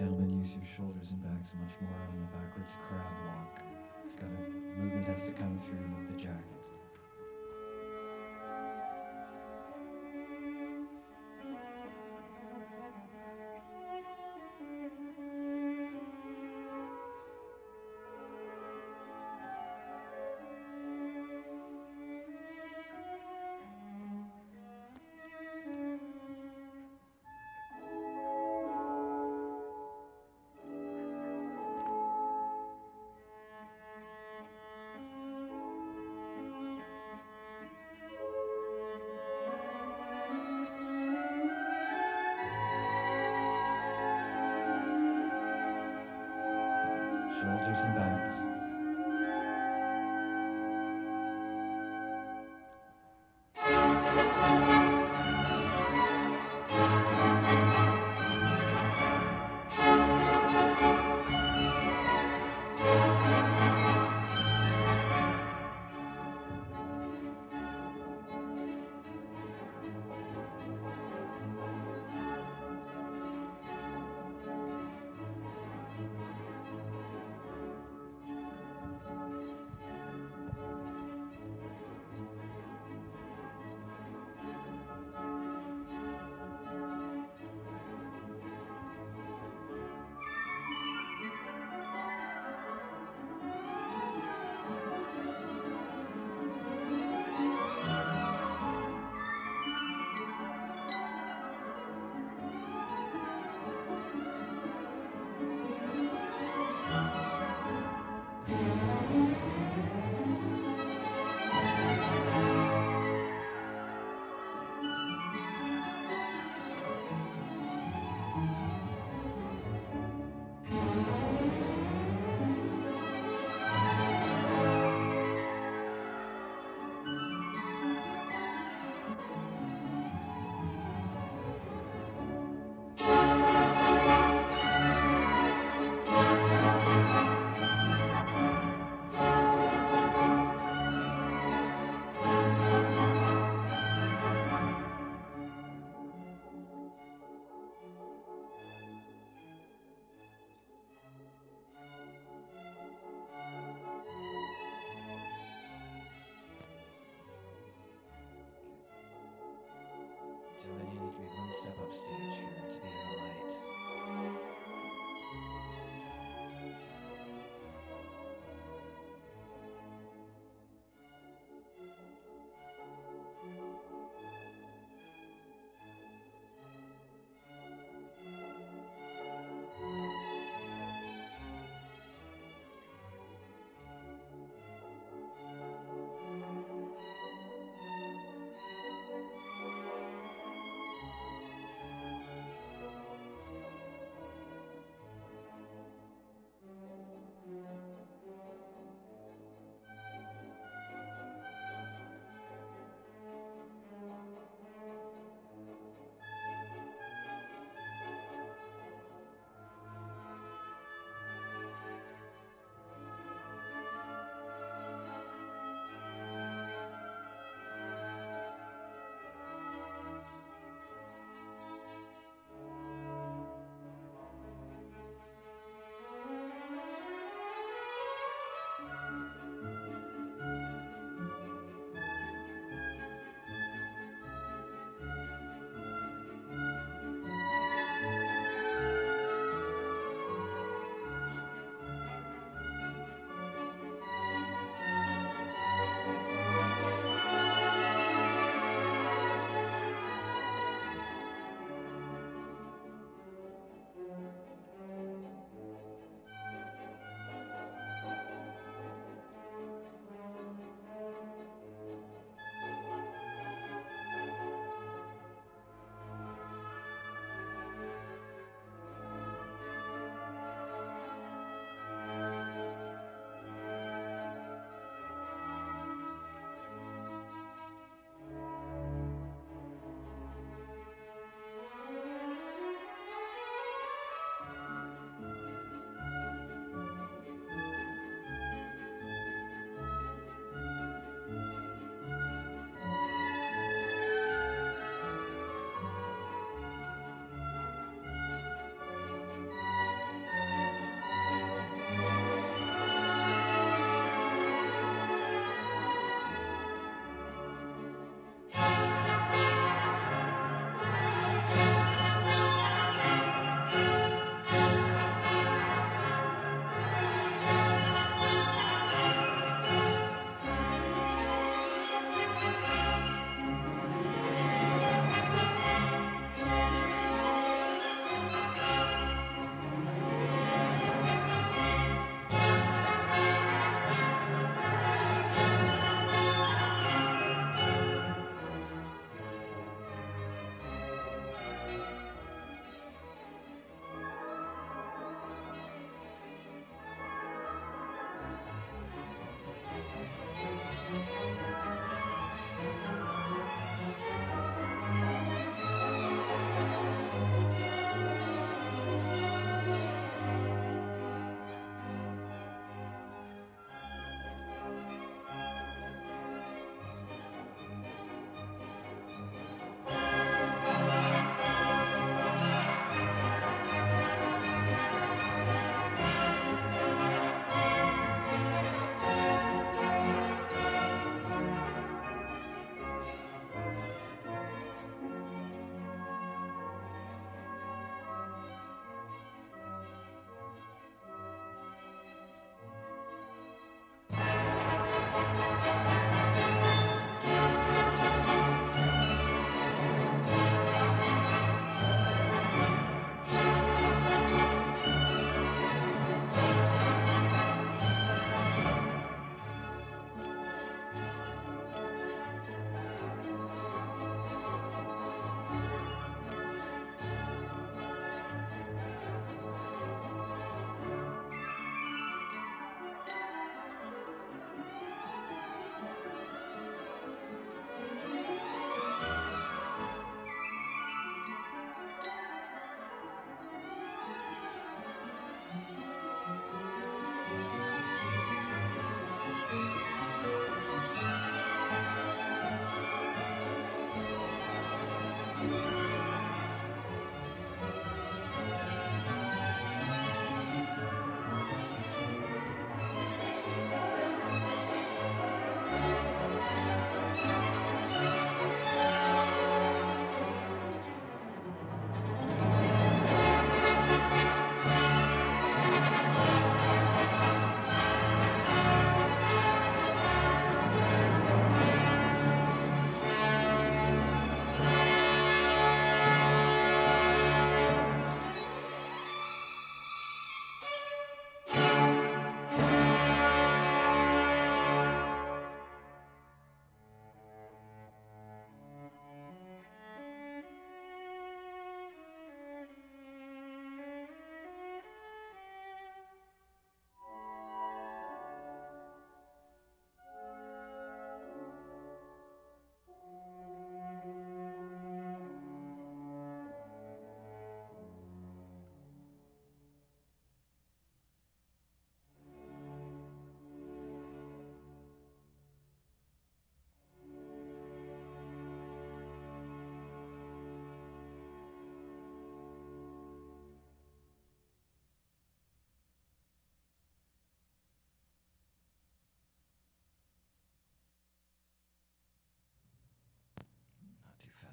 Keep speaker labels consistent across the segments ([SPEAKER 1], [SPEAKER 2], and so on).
[SPEAKER 1] Gentlemen, use your shoulders and backs much more on the backwards crab walk. It's got a movement has to come through the jacket. Shoulders and backs.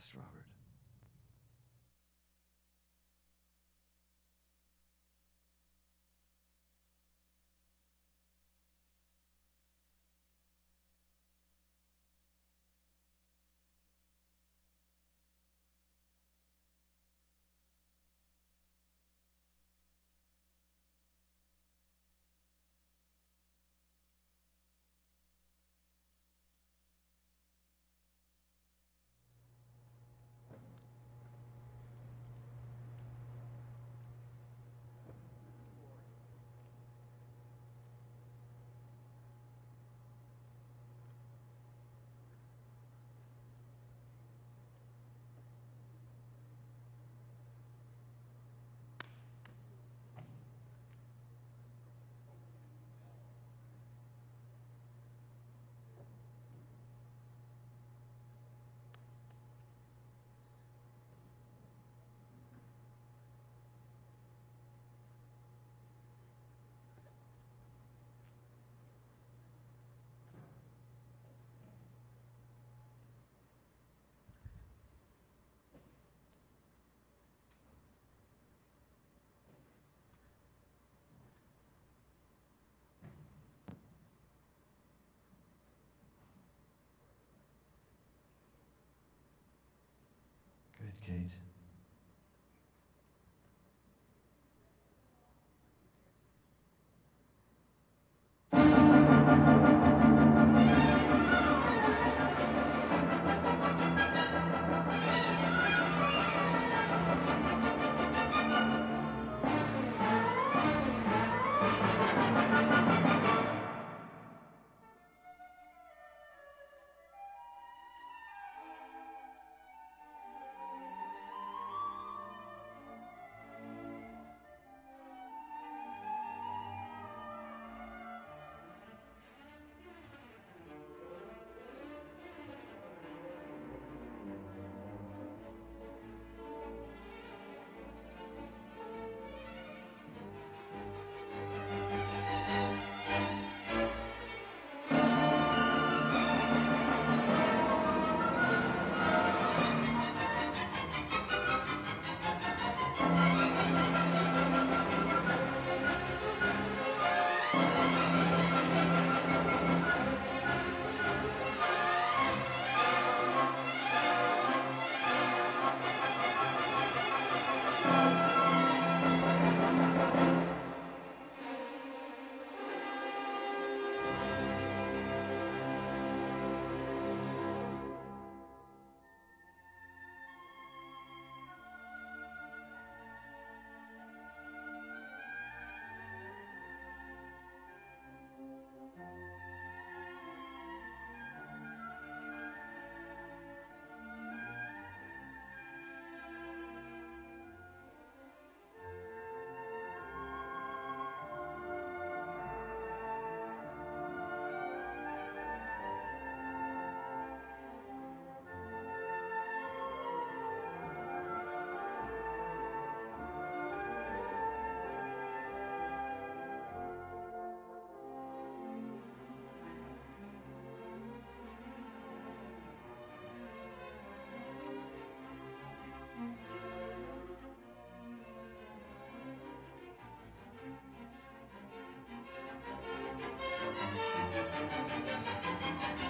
[SPEAKER 1] Best, Robert.
[SPEAKER 2] Good, Thank you.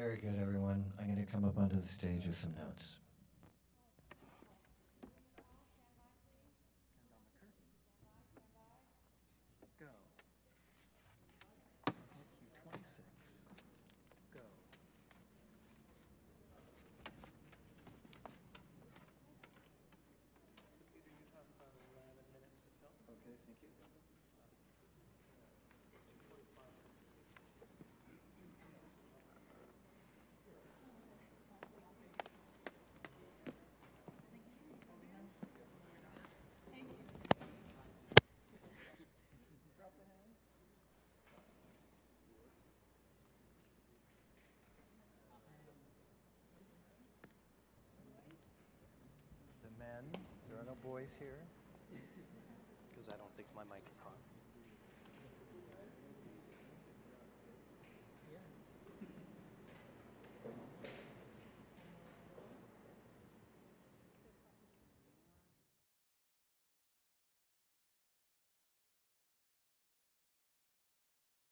[SPEAKER 1] Very good, everyone. I'm going to come up onto the stage with some notes.
[SPEAKER 3] Boys here. Because I don't think my mic is hot.